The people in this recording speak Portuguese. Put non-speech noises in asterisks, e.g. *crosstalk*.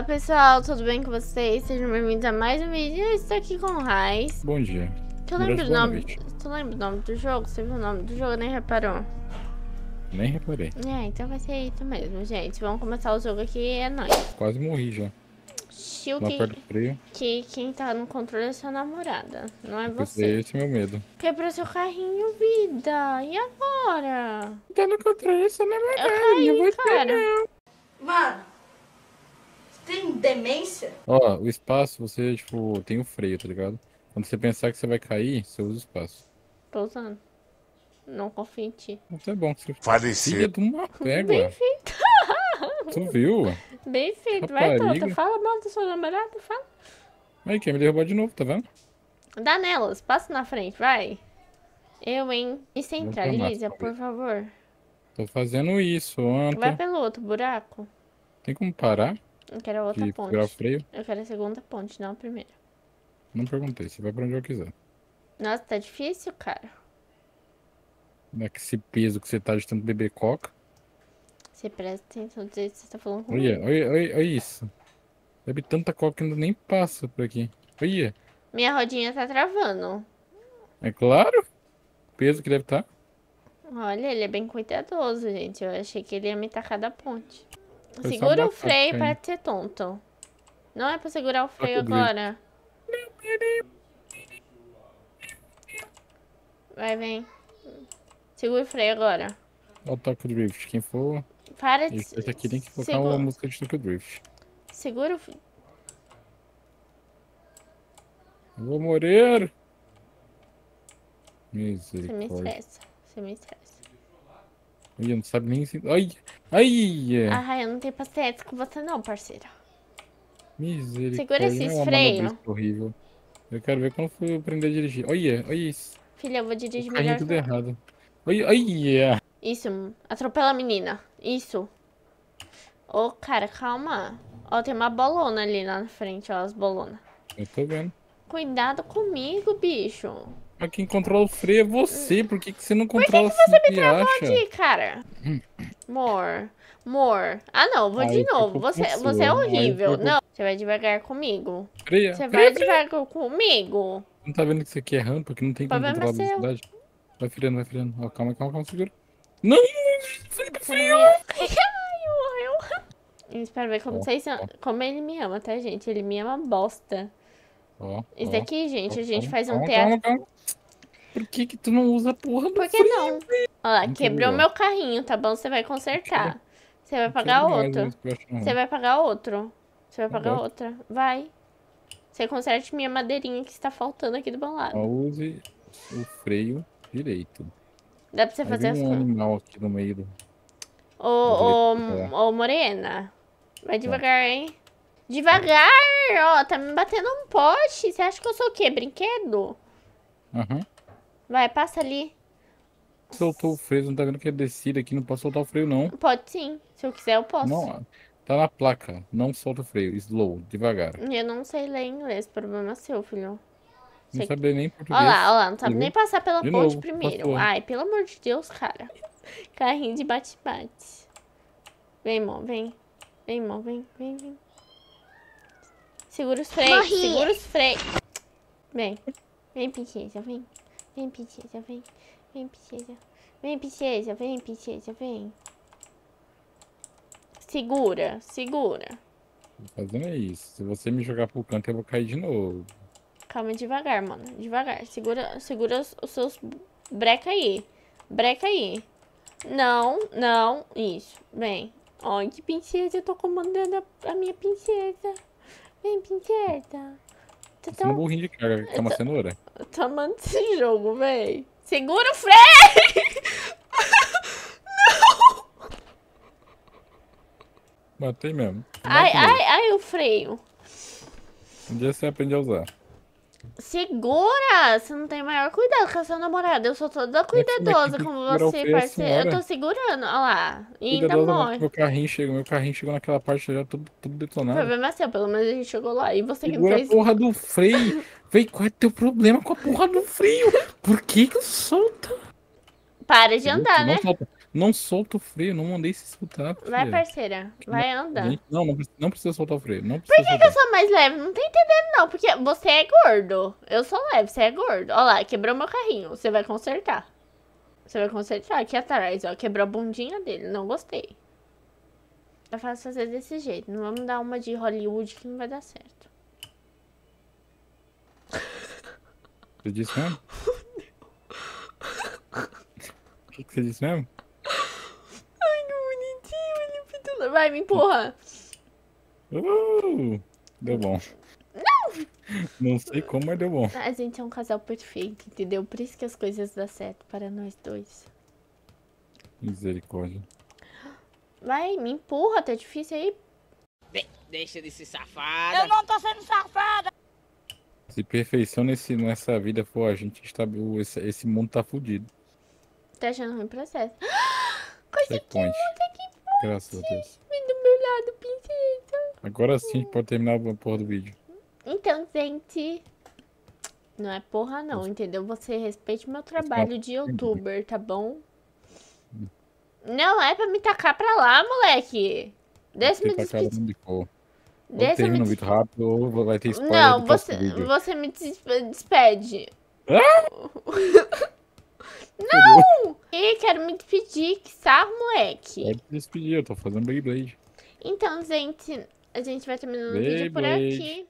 Olá pessoal, tudo bem com vocês? Sejam bem-vindos a mais um vídeo. Eu estou aqui com o Raiz. Bom dia. Tu lembra, o nome, tu lembra o nome do jogo? Você viu o nome do jogo? Nem reparou? Nem reparei. É, então vai ser isso mesmo, gente. Vamos começar o jogo aqui, é nóis. Quase morri já. Chiu que, que quem tá no controle é sua namorada, não é você. Esse é meu medo. Quebrou seu carrinho, vida. E agora? Tá no controle é sua namorada. Eu caí, eu vou cara. Mano, tem demência? Ó, o espaço, você, tipo, tem o freio, tá ligado? Quando você pensar que você vai cair, você usa o espaço. Tô usando. Não confio em ti. Isso é bom. Você Falecer. filha de uma pégua. Bem feito. Tu viu? Bem feito. Vai, Rapariga. Tota. Fala mal da sua namorada, fala. Aí, quer me derrubar de novo, tá vendo? Dá nelas. Passa na frente, vai. Eu, hein? Me centraliza, por favor. Tô fazendo isso Vai ontem. pelo outro buraco. Tem como parar Eu quero a outra ponte. freio? Eu quero a segunda ponte, não a primeira. Não perguntei, você vai pra onde eu quiser. Nossa, tá difícil, cara. É que esse peso que você tá de tanto beber coca. Você presta atenção do jeito que você tá falando comigo. Olha, olha, olha, olha isso. Bebe tanta coca que ainda nem passa por aqui. Olha, Minha rodinha tá travando. é claro. O peso que deve tá. estar. Olha, ele é bem cuidadoso, gente. Eu achei que ele ia me tacar da ponte. Foi só Segura o freio para de ser tonto. Não é pra segurar o freio agora. Vai, vem. Segura o freio agora. Olha o Tokyo Drift. Quem for, Para de... esse aqui tem que colocar Segu- uma música de Tokyo Drift. Segura o... Eu vou morrer. Você me Misericórdia. estressa. Você me estressa. Olha, não sabe nem se... Ai, ai. Ah, eu não tenho paciência com você não, parceira. Misericórdia. Segura esses é freios. manobrista horrível. Eu quero ver quando for aprender a dirigir. Olha, olha isso. Filha, eu vou dirigir carrinho melhor tudo errado. Olha, olha. Isso, atropela a menina. Isso. Ô, cara, calma. Ó, tem uma bolona ali lá na frente, ó, as bolonas. Eu tô vendo. Cuidado comigo, bicho. Mas quem controla o freio é você. Por que, que você não controla Por que, Você me e travou acha? aqui, cara. Mor. Mor. Ah, não, vou de Ai, novo. culpa Você, sua. você é horrível. Não, você vai devagar comigo. Freia, Você freia, vai devagar comigo. Não tá vendo que isso aqui é rampa, que não tem como controlar a seu. velocidade? Vai freando, vai freando. Ó, calma, calma, calma, segura. Não! Freio! *laughs* Ai, morreu. Eu espero ver como Ó, vocês... ó. Como ele me ama, tá, gente? Ele me ama bosta. Ó, Isso daqui, gente, a gente calma, faz um calma, teatro... calma. Por que que tu não usa porra do Por que não? Olha lá, quebrou meu carrinho, tá bom? Você vai consertar. Você vai pagar outro. Você vai pagar outro. Você vai Tá pagar bom. outra. Vai. Você conserte minha madeirinha que está faltando aqui do meu lado. Ó, use o freio direito. Dá pra você fazer vem as um coisas. animal aqui no meio do... Ô, ô, direito, ô, Morena. Vai devagar, hein? Devagar! Ó, tá me batendo um poste. Você acha que eu sou o quê? Brinquedo? Aham. Vai, passa ali. Soltou o freio, não tá vendo que é descida aqui, não posso soltar o freio não. Pode sim. Se eu quiser, eu posso. Não, tá na placa, não solta o freio, slow, devagar. Eu não sei ler inglês. Problema seu, filho. Não sabe nem português. Olha lá, olha lá, não sabe Viu? nem passar pela De ponte novo, primeiro. passou. Ai, pelo amor de Deus, cara. *laughs* Carrinho de bate-bate. Vem, irmão, vem. Vem, irmão, vem, vem, vem. Segura os freios, Morri. segura os freios. Vem. Vem, princesa, vem. Vem, princesa, vem. Vem, princesa. Vem, princesa, vem, princesa, vem. Segura, segura. Fazendo é isso. Se você me jogar pro canto, eu vou cair de novo. Calma devagar, mano. Devagar. Segura, segura os, os seus breca aí. Breca aí. Não, não. Isso. Vem. Ai, que princesa. Eu tô comandando a, a minha princesa. Vem. Tô, Você é um tão, burrinho de cara, que é uma cenoura. tô amando esse jogo, véi. Segura o freio! Matei mesmo. Ai, Mata mesmo. ai, ai, o freio. Um dia você aprende a usar. Segura! Você não tem maior cuidado com a sua namorada. Eu sou toda cuidadosa que com segurar o você, parceiro. Eu tô segurando, olha lá. E ainda morre. que meu carrinho chegou. Meu carrinho chegou naquela parte já tudo, tudo O detonado. problema é seu, pelo menos a gente chegou lá. E você que não Segura fez. a porra do freio. Véi, qual é teu problema com a porra do freio? Por que que solta? Para de andar, né? solta. Não solta o freio, não mandei se escutar. Vai, parceira. Vai, anda. Gente, não, não, precisa- não precisa soltar o freio. Não Por que, que eu soltar. sou mais leve? Não tô entendendo, não. Porque você é gordo. Eu sou leve, você é gordo. Ó lá, quebrou meu carrinho. Você vai consertar. Você vai consertar aqui atrás, ó. Quebrou a bundinha dele. Não gostei. É fácil fazer desse jeito. Não vamos dar uma de Hollywood que não vai dar certo. Você disse mesmo? O que, que você disse mesmo? Ai, que bonitinho. Ele pitula. Vai, me empurra. Uh, deu bom. Não! Não sei como, mas deu bom. A gente é um casal perfeito, entendeu? Por isso que as coisas dão certo para nós dois. Misericórdia. Vai, me empurra. Tá difícil aí. De- deixa de ser safada. Eu não tô sendo safada. Se perfeição nesse, nessa vida for a gente está. Esse, esse mundo tá fudido. Tá achando ruim processo. *gasps* Coisa Checkpoint. que Graças a Deus. Vem do meu lado, princesa. Agora sim a gente pode terminar a porra do vídeo. Então, gente. Não é porra, não, entendeu? Você respeite meu trabalho de youtuber, tá bom? Não é pra me tacar pra lá, moleque. Deixa me despedir. Deixa termina me o vídeo rápido ou vai ter spoiler Não, você, você me des- despede. *laughs* Não! Ih, quero me despedir. Que sarro, moleque. Pode despedir, eu tô fazendo Beyblade. Então, gente, a gente vai terminando o vídeo por aqui.